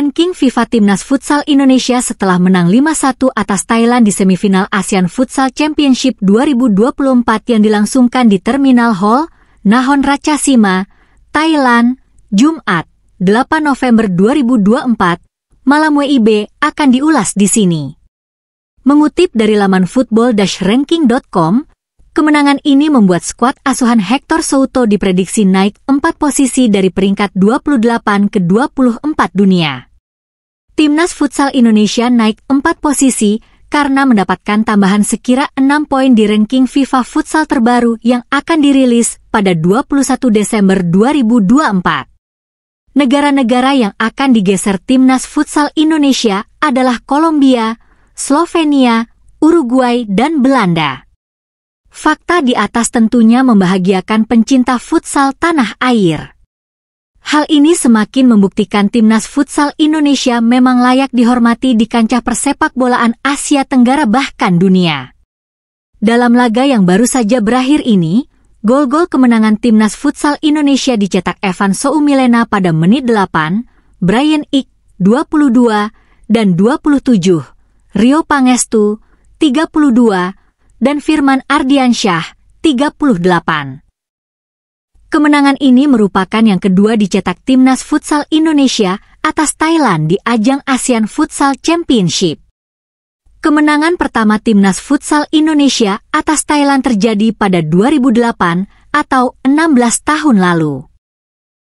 Ranking FIFA Timnas Futsal Indonesia setelah menang 5-1 atas Thailand di semifinal ASEAN Futsal Championship 2024 yang dilangsungkan di Terminal Hall, Nahon Ratchasima, Thailand, Jumat, 8 November 2024, malam WIB akan diulas di sini. Mengutip dari laman football-ranking.com, Kemenangan ini membuat skuad asuhan Hector Souto diprediksi naik 4 posisi dari peringkat 28 ke 24 dunia. Timnas Futsal Indonesia naik 4 posisi karena mendapatkan tambahan sekira 6 poin di ranking FIFA Futsal terbaru yang akan dirilis pada 21 Desember 2024. Negara-negara yang akan digeser Timnas Futsal Indonesia adalah Kolombia, Slovenia, Uruguay, dan Belanda. Fakta di atas tentunya membahagiakan pencinta futsal tanah air. Hal ini semakin membuktikan timnas futsal Indonesia memang layak dihormati di kancah persepak bolaan Asia Tenggara bahkan dunia. Dalam laga yang baru saja berakhir ini, gol-gol kemenangan timnas futsal Indonesia dicetak Evan Soumilena pada menit 8, Brian Ik 22 dan 27, Rio Pangestu 32 dan Firman Ardiansyah 38. Kemenangan ini merupakan yang kedua dicetak timnas futsal Indonesia atas Thailand di ajang ASEAN Futsal Championship. Kemenangan pertama timnas futsal Indonesia atas Thailand terjadi pada 2008 atau 16 tahun lalu.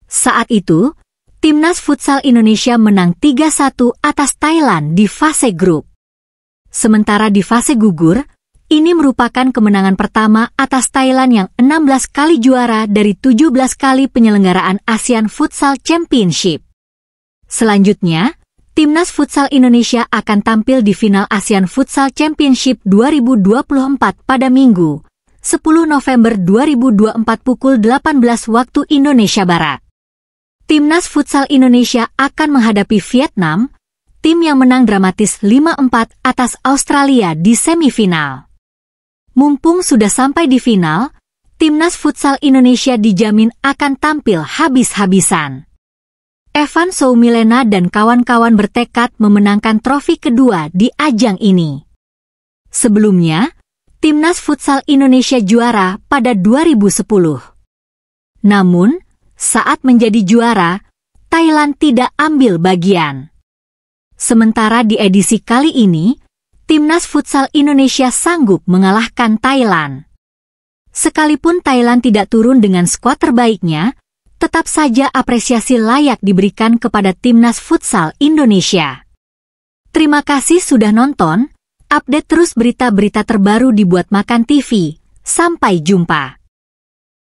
Saat itu, timnas futsal Indonesia menang 3-1 atas Thailand di fase grup. Sementara di fase gugur, ini merupakan kemenangan pertama atas Thailand yang 16 kali juara dari 17 kali penyelenggaraan ASEAN Futsal Championship. Selanjutnya, Timnas Futsal Indonesia akan tampil di final ASEAN Futsal Championship 2024 pada Minggu, 10 November 2024 pukul 18 waktu Indonesia Barat. Timnas Futsal Indonesia akan menghadapi Vietnam, tim yang menang dramatis 5-4 atas Australia di semifinal. Mumpung sudah sampai di final, timnas futsal Indonesia dijamin akan tampil habis-habisan. Evan Soumilena dan kawan-kawan bertekad memenangkan trofi kedua di ajang ini. Sebelumnya, timnas futsal Indonesia juara pada 2010. Namun, saat menjadi juara, Thailand tidak ambil bagian. Sementara di edisi kali ini, timnas futsal Indonesia sanggup mengalahkan Thailand. Sekalipun Thailand tidak turun dengan skuad terbaiknya, tetap saja apresiasi layak diberikan kepada timnas futsal Indonesia. Terima kasih sudah nonton, update terus berita-berita terbaru dibuat Makan TV. Sampai jumpa.